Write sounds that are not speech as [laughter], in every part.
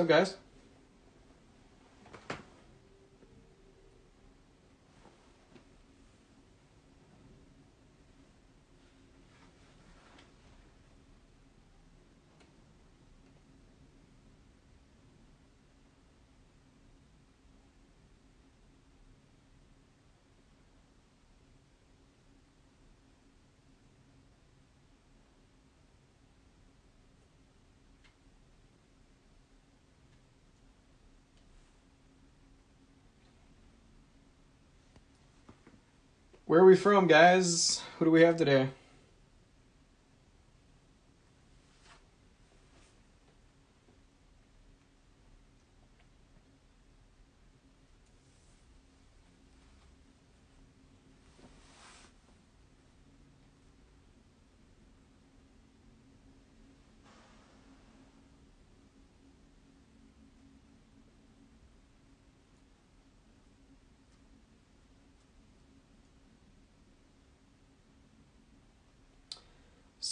Up, guys? Where are we from, guys? Who do we have today?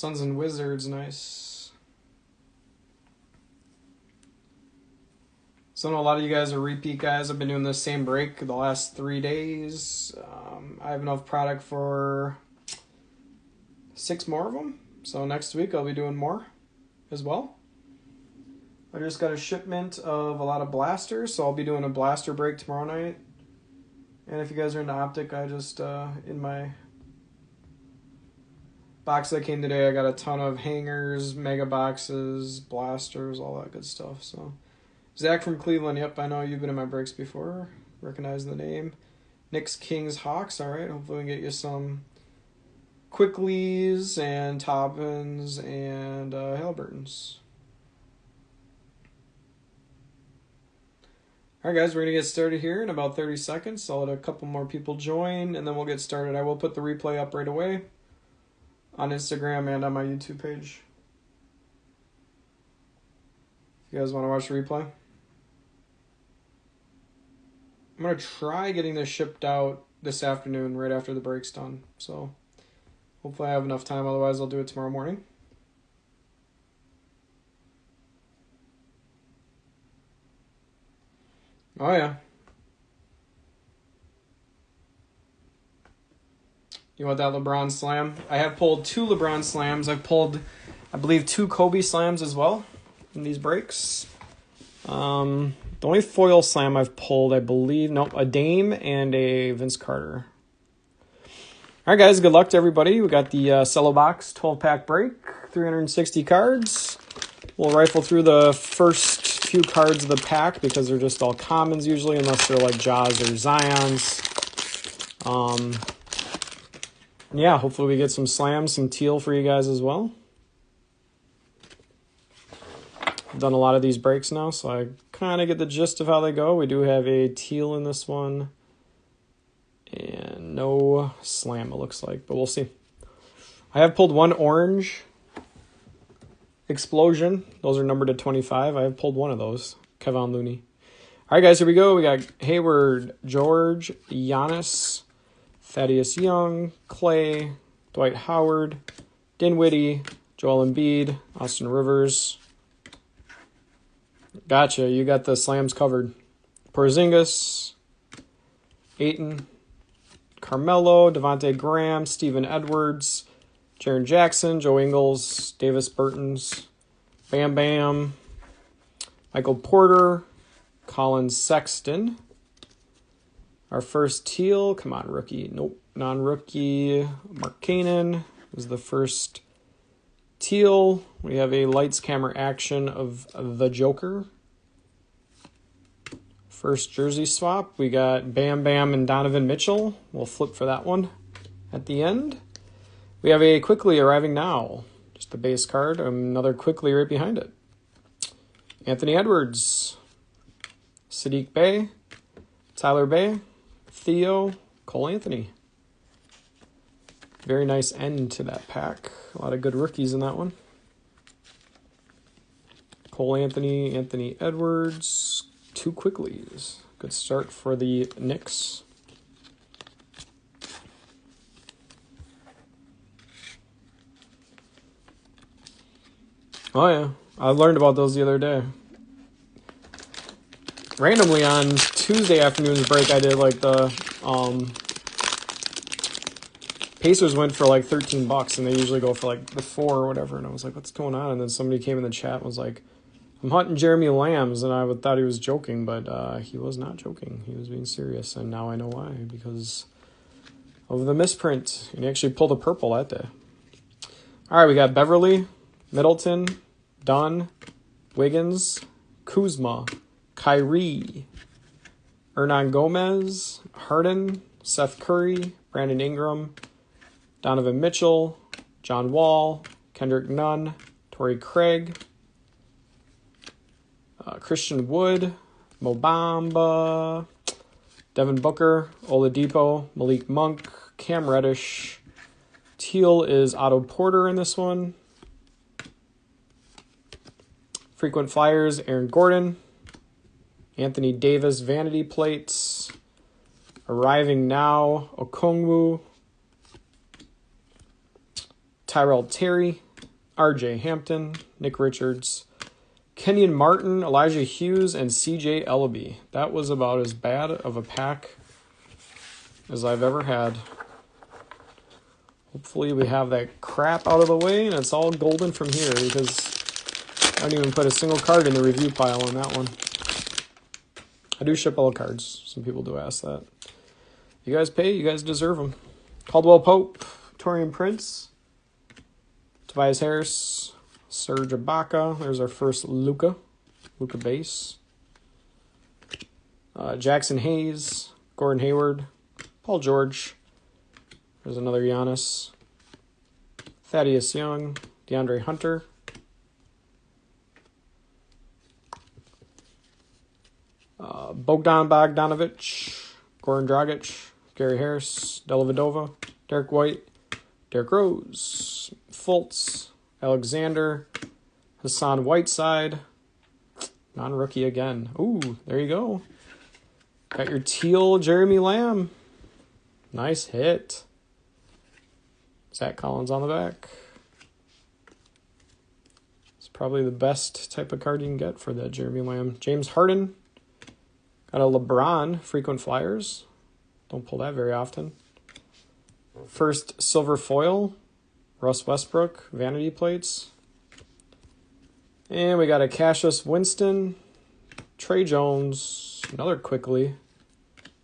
Suns and Wizards, nice. So I know a lot of you guys are repeat guys. I've been doing the same break the last three days. Um, I have enough product for six more of them. So next week I'll be doing more as well. I just got a shipment of a lot of blasters, so I'll be doing a blaster break tomorrow night. And if you guys are into optic, I just uh, in my box that came today, I got a ton of hangers, mega boxes, blasters, all that good stuff. So, Zach from Cleveland, yep, I know you've been in my breaks before. Recognize the name. Knicks, Kings, Hawks. All right, hopefully we can get you some Quickleys and Toppins and uh, Halliburtons. All right, guys, we're going to get started here in about 30 seconds. I'll let a couple more people join, and then we'll get started. I will put the replay up right away on Instagram and on my YouTube page. If you guys want to watch the replay, I'm gonna try getting this shipped out this afternoon, right after the break's done. So hopefully I have enough time. Otherwise, I'll do it tomorrow morning. Oh yeah. You want that LeBron slam? I have pulled two LeBron slams. I've pulled, I believe, two Kobe slams as well in these breaks. Um, the only foil slam I've pulled, I believe, nope, a Dame and a Vince Carter. All right, guys, good luck to everybody. We got the uh, Cello Box 12 pack break, 360 cards. We'll rifle through the first few cards of the pack because they're just all commons usually, unless they're like Jas or Zions. Um, yeah, hopefully we get some slams, some teal for you guys as well. I've done a lot of these breaks now, so I kind of get the gist of how they go. We do have a teal in this one. And no slam, it looks like, but we'll see. I have pulled one orange explosion. Those are numbered to 25. I have pulled one of those. Kevon Looney. All right, guys, here we go. We got Hayward, George, Giannis, Thaddeus Young, Klay, Dwight Howard, Dinwiddie, Joel Embiid, Austin Rivers. Gotcha. You got the slams covered. Porzingis, Ayton, Carmelo, Devonte Graham, Steven Edwards, Jaren Jackson, Joe Ingles, Davis Bertans, Bam Bam, Michael Porter, Collin Sexton. Our first teal, come on, rookie. Nope, non rookie. Markkanen is the first teal. We have a lights, camera, action of the Joker. First jersey swap, we got Bam Bam and Donovan Mitchell. We'll flip for that one at the end. We have a Quickley arriving now. Just the base card, another Quickley right behind it. Anthony Edwards, Saddiq Bey, Tyler Bey, Theo, Cole Anthony. Very nice end to that pack. A lot of good rookies in that one. Cole Anthony, Anthony Edwards, two Quickleys. Good start for the Knicks. Oh yeah, I learned about those the other day. Randomly on Tuesday afternoon's break, I did like the um, Pacers went for like 13 bucks, and they usually go for like the four or whatever. And I was like, what's going on? And then somebody came in the chat and was like, I'm hunting Jeremy Lambs, and I thought he was joking, but uh, he was not joking. He was being serious, and now I know why because of the misprint. And he actually pulled a purple that day. All right, we got Beverley, Middleton, Dunn, Wiggins, Kuzma, Kyrie, Hernangomez, Harden, Seth Curry, Brandon Ingram, Donovan Mitchell, John Wall, Kendrick Nunn, Torrey Craig, uh, Christian Wood, Mo Bamba, Devin Booker, Oladipo, Malik Monk, Cam Reddish. Teal is Otto Porter in this one. Frequent Flyers, Aaron Gordon. Anthony Davis, Vanity Plates. Arriving now, Okongwu. Tyrell Terry. RJ Hampton. Nick Richards. Kenyon Martin, Elijah Hughes, and CJ Elleby. That was about as bad of a pack as I've ever had. Hopefully, we have that crap out of the way and it's all golden from here because I don't even put a single card in the review pile on that one. I do ship all cards. Some people do ask that. You guys pay, you guys deserve them. Caldwell Pope, Taurean Prince, Tobias Harris, Serge Ibaka. There's our first Luka, Luka base. Uh, Jaxson Hayes, Gordon Hayward, Paul George. There's another Giannis. Thaddeus Young, DeAndre Hunter. Uh, Bogdan Bogdanovich, Goran Dragic, Gary Harris, Dellavedova, Derrick White, Derrick Rose, Fultz, Alexander, Hassan Whiteside, non rookie again. Ooh, there you go. Got your teal Jeremy Lamb. Nice hit. Zach Collins on the back. It's probably the best type of card you can get for that Jeremy Lamb. James Harden. Got a LeBron frequent flyers. Don't pull that very often. First silver foil. Russ Westbrook, vanity plates. And we got a Cassius Winston, Tre Jones, another Quickley,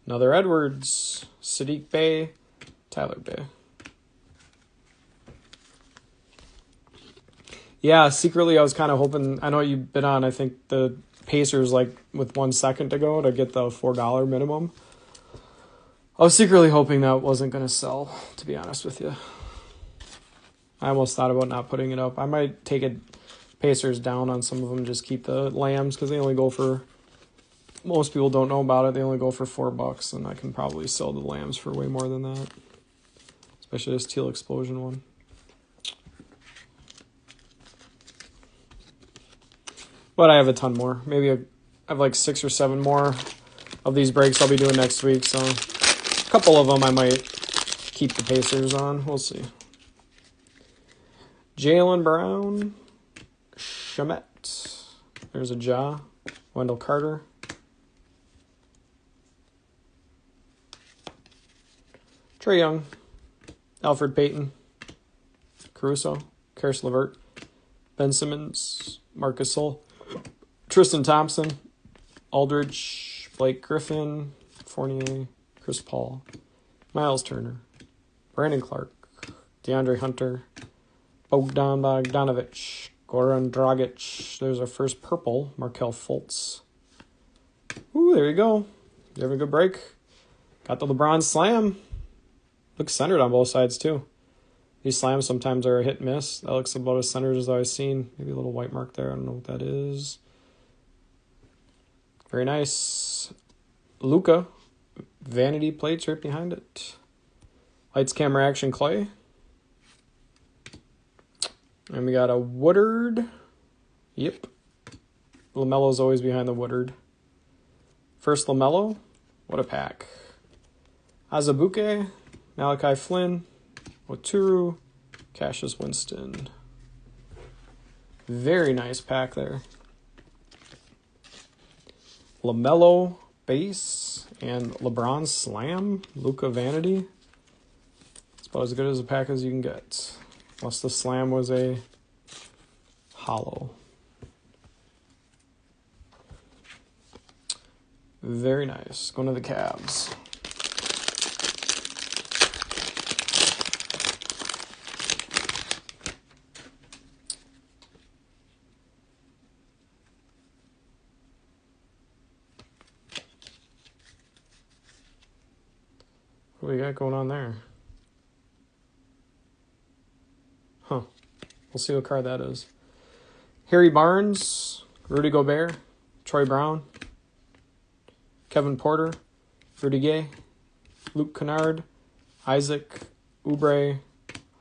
another Edwards, Saddiq Bey, Tyler Bey. Yeah, secretly I was kind of hoping. I know you've been on. I think the Pacers like with one second to go to get the four dollar minimum. I was secretly hoping that wasn't going to sell. To be honest with you. I almost thought about not putting it up. I might take it Pacers down on some of them, just keep the lambs because they only go for. Most people don't know about it. They only go for four bucks, and I can probably sell the lambs for way more than that. Especially this teal explosion one. But I have a ton more. Maybe I have like six or seven more of these breaks I'll be doing next week. So a couple of them I might keep the Pacers on. We'll see. Jaylen Brown, Shamet. There's a Ja. Wendell Carter. Trae Young. Elfrid Payton. Caruso. Caris LeVert. Ben Simmons. Marc Gasol. Tristan Thompson. Aldridge. Blake Griffin. Fournier. Chris Paul. Miles Turner. Brandon Clarke, DeAndre Hunter. Bogdan Bogdanovich, Goran Dragic. There's our first purple, Markelle Fultz. Ooh, there you go. You have a good break. Got the LeBron slam. Looks centered on both sides too. These slams sometimes are a hit miss. That looks about as centered as I've seen. Maybe a little white mark there. I don't know what that is. Very nice. Luka. Vanity plates right behind it. Lights, camera, action, Klay. And we got a Woodard. Yep. LaMelo's always behind the Woodard. First LaMelo. What a pack. Azubuike. Malachi Flynn. Oturu. Cassius Winston. Very nice pack there. LaMelo base and LeBron slam, Luka Vanity. It's about as good as a pack as you can get. Unless the slam was a holo. Very nice. Going to the Cavs. What we got going on there? Huh. We'll see what card that is. Harry Barnes, Rudy Gobert, Troy Brown, Kevin Porter, Rudy Gay, Luke Kennard, Isaac, Oubre,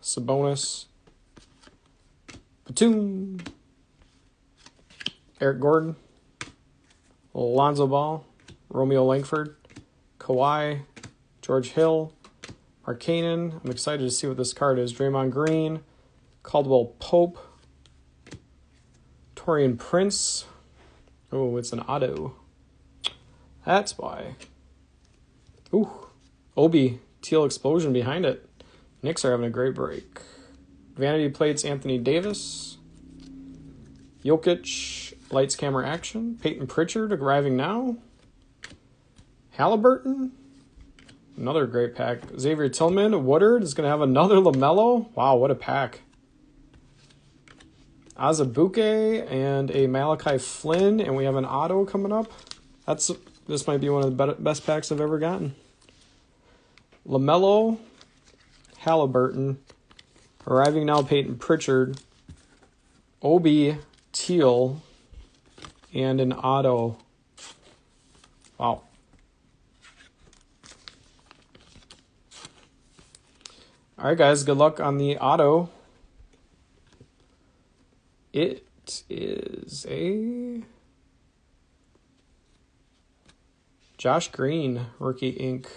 Sabonis, Batum, Eric Gordon, Alonzo Ball, Romeo Langford, Kawhi, George Hill, Markkanen. I'm excited to see what this card is. Draymond Green, Caldwell Pope, Taurean Prince. Oh, it's an auto. That's why. Ooh, Obi, Teal Explosion behind it. Knicks are having a great break. Vanity Plates, Anthony Davis. Jokic, Lights, Camera, Action. Peyton Pritchard arriving now. Halliburton, Another great pack. Xavier Tillman, Woodard is going to have another LaMelo. Wow, what a pack. Azubuike and a Malachi Flynn, and we have an auto coming up. That's This might be one of the best packs I've ever gotten. LaMelo, Halliburton, arriving now Peyton Pritchard, Obi Teal, and an auto. Wow. All right, guys, good luck on the auto. It is a Josh Green, rookie ink.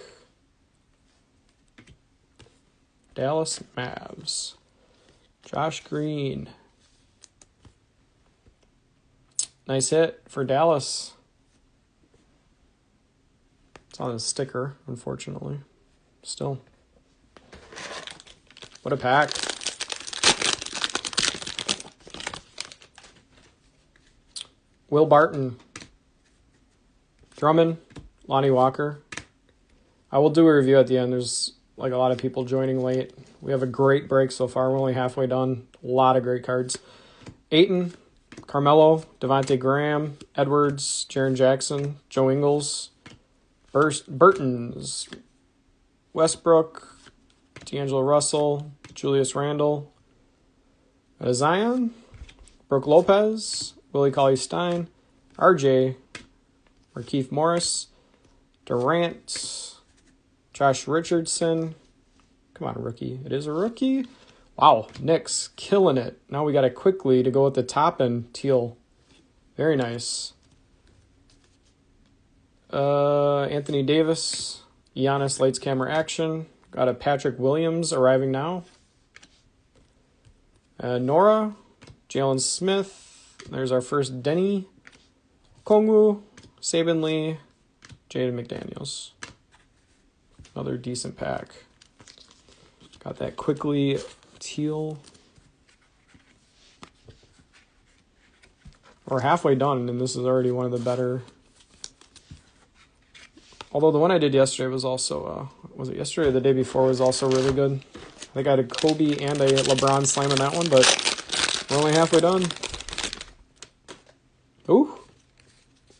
Dallas Mavs. Josh Green. Nice hit for Dallas. It's on a sticker, unfortunately. Still. What a pack. Will Barton. Drummond. Lonnie Walker. I will do a review at the end. There's like a lot of people joining late. We have a great break so far. We're only halfway done. A lot of great cards. Ayton, Carmelo, Devonte Graham, Edwards, Jaren Jackson, Joe Ingles, Burst, Burton's, Westbrook, D'Angelo Russell, Julius Randle, Zion, Brook Lopez, Willie Cauley Stein, RJ, Markieff Morris, Durant, Josh Richardson. Come on, rookie. It is a rookie. Wow, Knicks killing it. Now we got it Quickley to go with the top and teal. Very nice. Uh, Anthony Davis, Giannis Lights Camera Action, Got a Patrick Williams arriving now. Uh, Nora, Jalen Smith. There's our first Deni. Kongu, Saben Lee, Jaden McDaniels. Another decent pack. Got that Quickley teal. We're halfway done, and this is already one of the better Although the one I did yesterday was also, uh, was it yesterday or the day before was also really good. I think I had a Kobe and a LeBron slam in that one, but we're only halfway done. Ooh.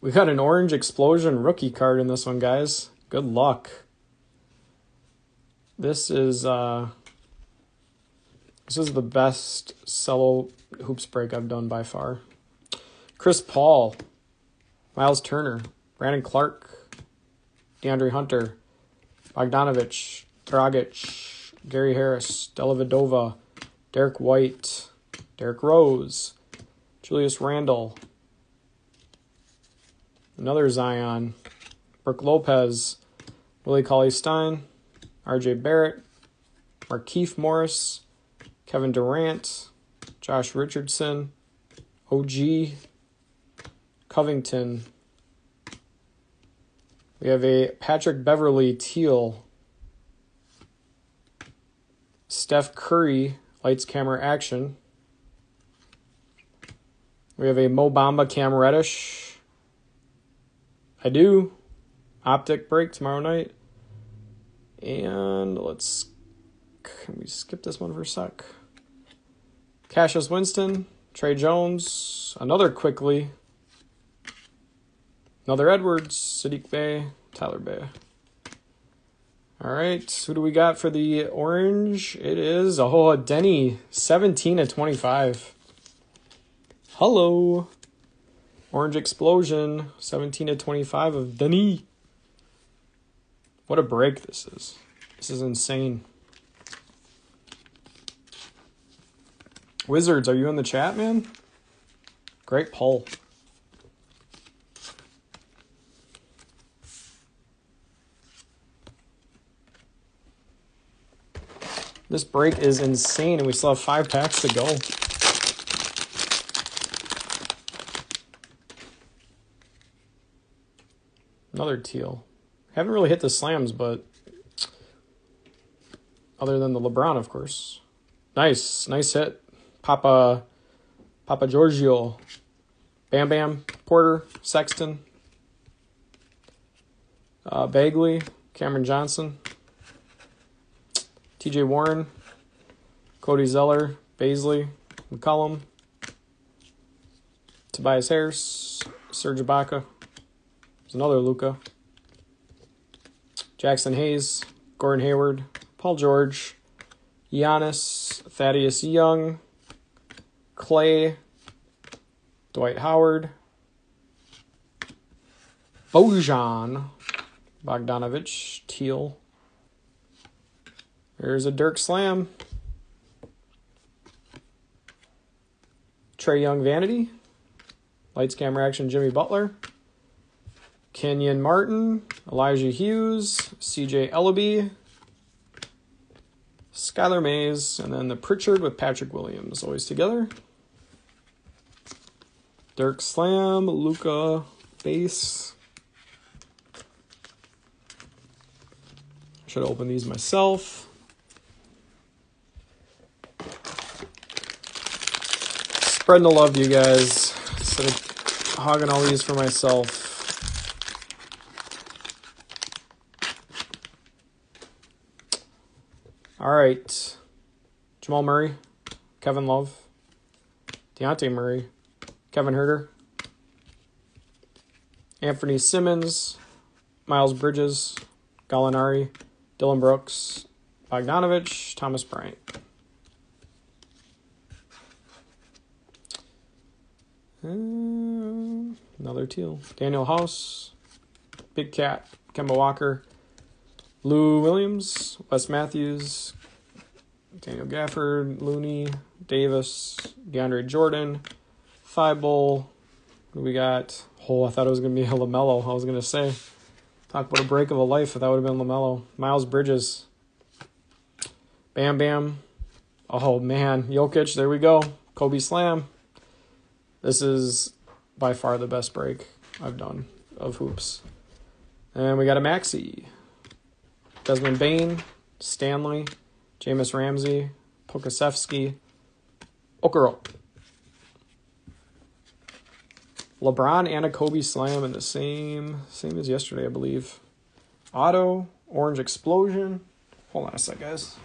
We got an orange explosion rookie card in this one, guys. Good luck. This is uh this is the best cello hoops break I've done by far. Chris Paul, Miles Turner, Brandon Clarke, DeAndre Hunter, Bogdanovich, Dragic, Gary Harris, Dellavedova, Derrick White, Derrick Rose, Julius Randle, another Zion, Brook Lopez, Willie Cauley Stein, RJ Barrett, Markieff Morris, Kevin Durant, Josh Richardson, OG, Covington, We have a Patrick Beverley teal. Steph Curry lights camera action. We have a Mo Bamba Cam Reddish. I do. Optic break tomorrow night. And let's can we skip this one for a sec? Cassius Winston, Tre Jones, another Quickley. Another Edwards, Saddiq Bey, Tyler Bey. All right, who do we got for the orange? It is a oh Deni, 17 to 25. Hello. Orange Explosion, 17 to 25 of Deni. What a break this is. This is insane. Wizards, are you in the chat, man? Great poll. This break is insane, and we still have five packs to go. Another teal. Haven't really hit the slams, but other than the LeBron, of course. Nice, nice hit. Papa, Papa Giorgio, Bam Bam, Porter, Sexton, uh, Bagley, Cameron Johnson, T.J. Warren, Cody Zeller, Bazley, McCollum, Tobias Harris, Serge Ibaka. There's another Luka. Jaxson Hayes, Gordon Hayward, Paul George, Giannis, Thaddeus Young, Klay, Dwight Howard, Bojan, Bogdanovich, Teal. There's a Dirk Slam. Trae Young Vanity. Lights, camera, action, Jimmy Butler. Kenyon Martin, Elijah Hughes, CJ Elleby, Skylar Mays, and then the Pritchard with Patrick Williams, always together. Dirk Slam, Luka Base. Should open these myself. Spreading the love to you guys instead of hogging all these for myself. All right. Jamal Murray, Kevin Love, Dejounte Murray, Kevin Huerter, Anthony Simmons, Miles Bridges, Gallinari, Dillon Brooks, Bogdanovich, Thomas Bryant. Uh, another teal. Danuel House, Big Cat, Kemba Walker, Lou Williams, Wes Matthews, Daniel Gafford, Looney, Davis, DeAndre Jordan, Thybulle. We got. Oh, I thought it was gonna be [laughs] a Lamelo. I was gonna say, talk about a break of a life. If that would have been Lamelo. Miles Bridges. Bam Bam. Oh man, Jokic. There we go. Kobe Slam. This is by far the best break I've done of hoops. And we got a Maxey. Desmond Bane, Stanley, Jahmi'us Ramsey, Pokusevski, Okoro. LeBron and a Kobe Slam in the same same as yesterday, I believe. Auto, Orange Explosion. Hold on a sec, guys.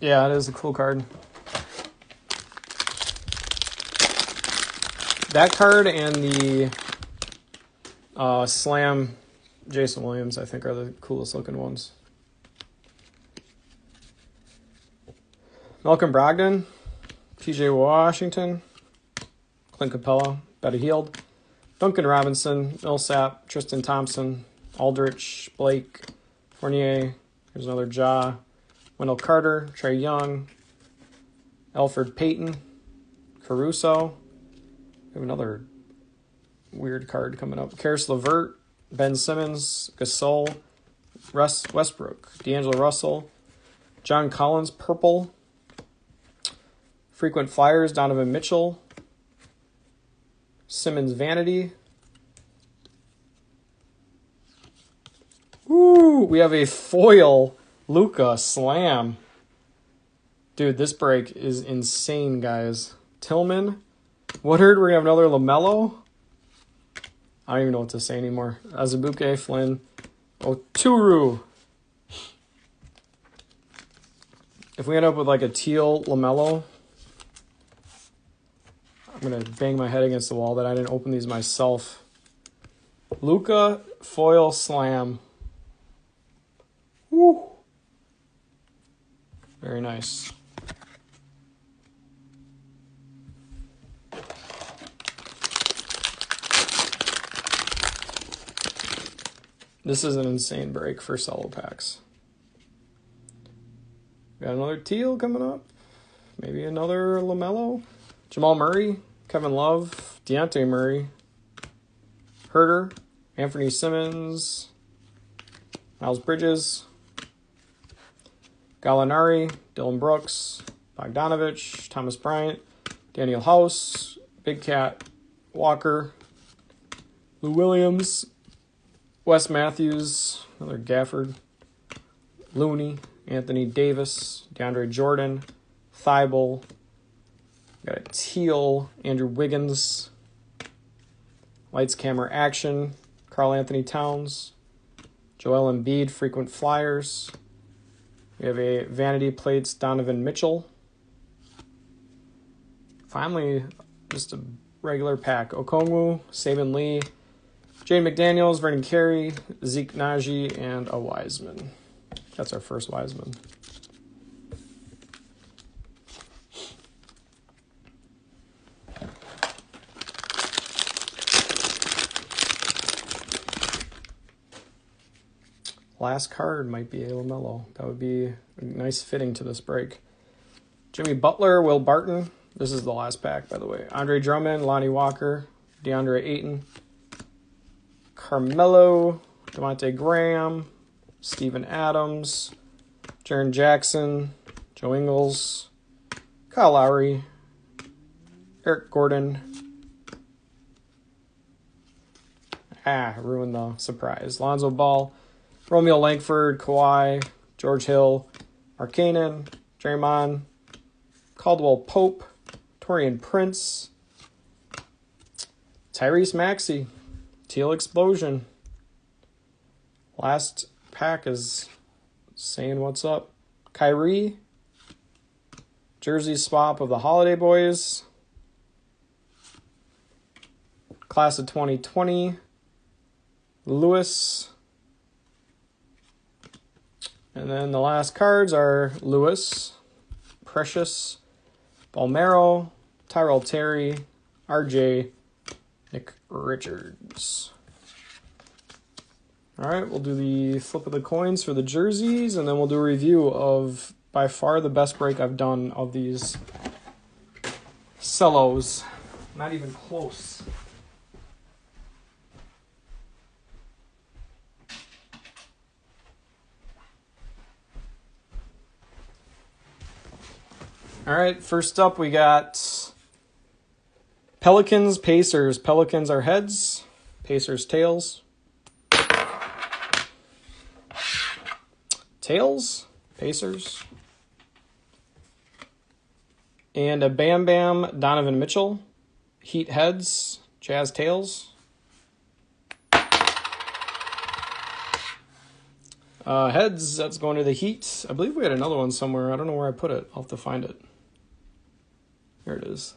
Yeah, it is a cool card. That card and the uh, Slam Jason Williams, I think, are the coolest looking ones. Malcolm Brogdon, PJ Washington, Clint Capela, Buddy Hield, Duncan Robinson, Millsap, Tristan Thompson, Aldridge, Blake, Fournier. Here's another Ja. Wendell Carter, Trae Young, Elfrid Payton, Caruso. We have another weird card coming up. Caris LeVert, Ben Simmons, Gasol, Russ Westbrook, D'Angelo Russell, John Collins, purple. Frequent Flyers, Donovan Mitchell, Simmons Vanity. Ooh, we have a foil Luka Slam. Dude, this break is insane, guys. Tillman, Woodard, we're gonna have another LaMelo. I don't even know what to say anymore. Azubuike, Flynn, Oturu. If we end up with like a teal LaMelo, I'm gonna bang my head against the wall that I didn't open these myself. Luka foil slam. Woo. Very nice. This is an insane break for solo packs. Got another teal coming up. Maybe another LaMelo. Jamal Murray, Kevin Love, Dejounte Murray, Herder, Anthony Simmons, Miles Bridges, Gallinari, Dillon Brooks, Bogdanovich, Thomas Bryant, Danuel House, Big Cat, Walker, Lou Williams, Wes Matthews, another Gafford, Looney, Anthony Davis, DeAndre Jordan, Thybulle, got a Teal, Andrew Wiggins, Lights Camera Action, Karl-Anthony Towns, Joel Embiid, Frequent Flyers. We have a Vanity Plates, Donovan Mitchell. Finally, just a regular pack. Okongwu, Saben Lee, Jane McDaniels, Vernon Carey, Zeke Nnaji, and a Wiseman. That's our first Wiseman. Last card might be a LaMelo. That would be a nice fitting to this break. Jimmy Butler, Will Barton. This is the last pack, by the way. Andre Drummond, Lonnie Walker, DeAndre Ayton, Carmelo, Devonte Graham, Steven Adams, Jaren Jackson, Joe Ingles, Kyle Lowry, Eric Gordon. Ah, ruined the surprise. Lonzo Ball, Romeo Langford, Kawhi, George Hill, Markkanen, Draymond, Caldwell Pope, Taurean Prince, Tyrese Maxey, Teal Explosion. Last pack is saying what's up. Kyrie, jersey swap of the Holiday Boys, class of 2020, Lewis. And then the last cards are Lewis, Precious, Balmero, Tyrell Terry, RJ, Nick Richards. All right, we'll do the flip of the coins for the jerseys, and then we'll do a review of by far the best break I've done of these cellos. Not even close. All right, first up we got Pelicans, Pacers. Pelicans are heads, Pacers tails. Tails, Pacers. And a Bam Bam, Donovan Mitchell. Heat heads, Jazz tails. Uh, heads, that's going to the Heat. I believe we had another one somewhere. I don't know where I put it. I'll have to find it. Here it is.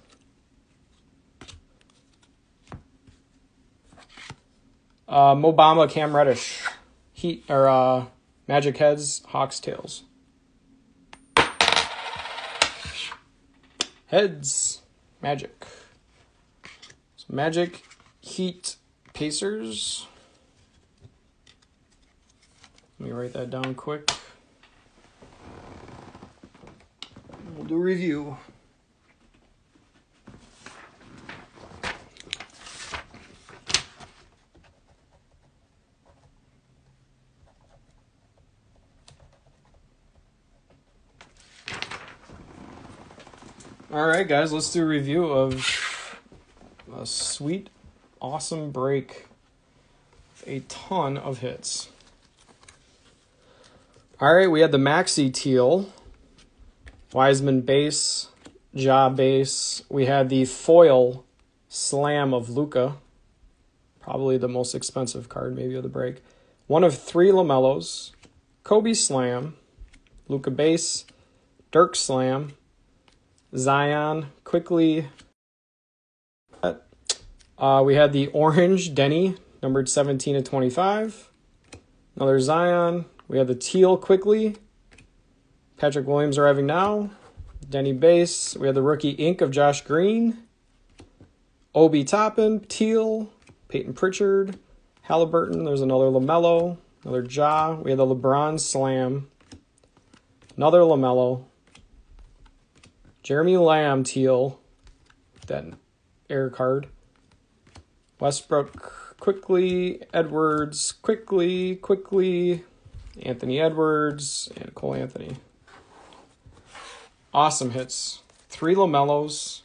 Uh, Mobama, Cam Reddish, Heat or uh, Magic Heads, Hawks Tails. Heads, Magic. So Magic, Heat, Pacers. Let me write that down quick. We'll do a review. All right, guys, let's do a review of a sweet, awesome break. A ton of hits. All right, we had the Maxey Teal, Wiseman base, Ja base. We had the foil Slam of Luka, probably the most expensive card, maybe of the break. One of three Lamellos, Kobe Slam, Luka base, Dirk Slam, Zion, Quickley. Uh, we had the orange Deni, numbered 17 to 25. Another Zion. We had the teal Quickley. Patrick Williams arriving now. Deni base. We had the rookie ink of Josh Green. Obi Toppin, Teal, Peyton Pritchard, Halliburton. There's another LaMelo, another Ja. We had the LeBron Slam. Another LaMelo. Jeremy Lamb Teal, then air card. Westbrook Quickley, Edwards Quickley, Quickley, Anthony Edwards, and Cole Anthony. Awesome hits. Three LaMelos.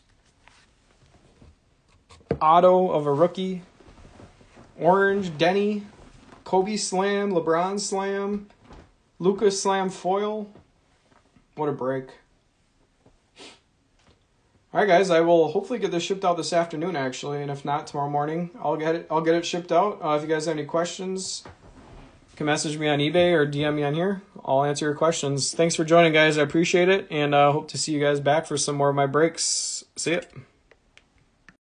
Auto of a rookie. Orange, Deni, Kobe Slam, LeBron Slam, Luka's Slam foil. What a break. All right, guys. I will hopefully get this shipped out this afternoon, actually, and if not tomorrow morning, I'll get it. I'll get it shipped out. Uh, if you guys have any questions, you can message me on eBay or DM me on here. I'll answer your questions. Thanks for joining, guys. I appreciate it, and I uh, hope to see you guys back for some more of my breaks. See ya.